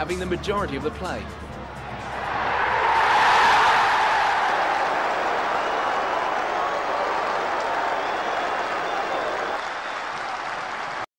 having the majority of the play.